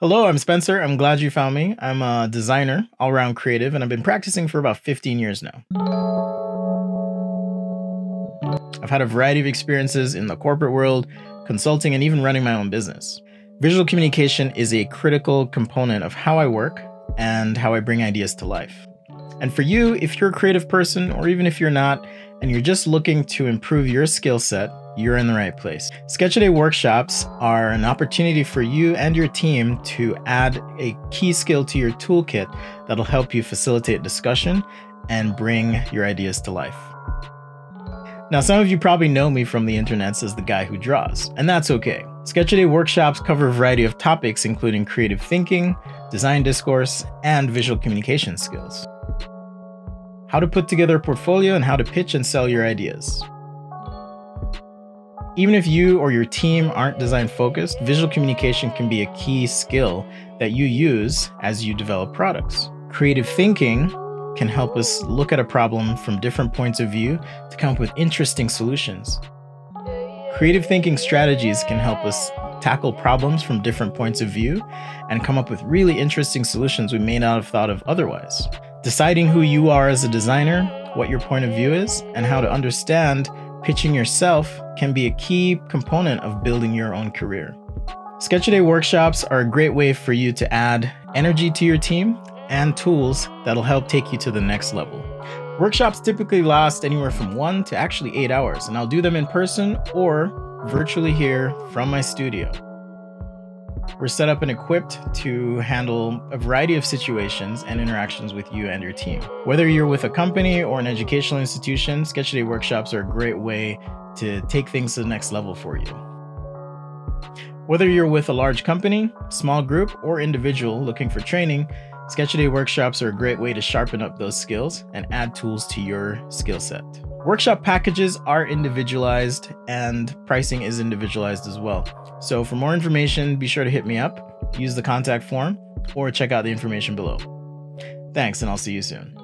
Hello, I'm Spencer. I'm glad you found me. I'm a designer, all around creative, and I've been practicing for about 15 years now. I've had a variety of experiences in the corporate world, consulting, and even running my own business. Visual communication is a critical component of how I work and how I bring ideas to life. And for you, if you're a creative person, or even if you're not, and you're just looking to improve your skill set, you're in the right place. Sketch-A-Day workshops are an opportunity for you and your team to add a key skill to your toolkit that'll help you facilitate discussion and bring your ideas to life. Now, some of you probably know me from the internets as the guy who draws, and that's okay. Sketch-A-Day workshops cover a variety of topics including creative thinking, design discourse, and visual communication skills. How to put together a portfolio and how to pitch and sell your ideas. Even if you or your team aren't design focused, visual communication can be a key skill that you use as you develop products. Creative thinking can help us look at a problem from different points of view to come up with interesting solutions. Creative thinking strategies can help us tackle problems from different points of view and come up with really interesting solutions we may not have thought of otherwise. Deciding who you are as a designer, what your point of view is, and how to understand pitching yourself can be a key component of building your own career. Sketch-A-Day workshops are a great way for you to add energy to your team and tools that'll help take you to the next level. Workshops typically last anywhere from one to actually eight hours, and I'll do them in person or virtually here from my studio. We're set up and equipped to handle a variety of situations and interactions with you and your team. Whether you're with a company or an educational institution, Sketch-A-Day workshops are a great way to take things to the next level for you. Whether you're with a large company, small group, or individual looking for training, Sketch-A-Day workshops are a great way to sharpen up those skills and add tools to your skill set. Workshop packages are individualized and pricing is individualized as well. So for more information, be sure to hit me up, use the contact form, or check out the information below. Thanks, and I'll see you soon.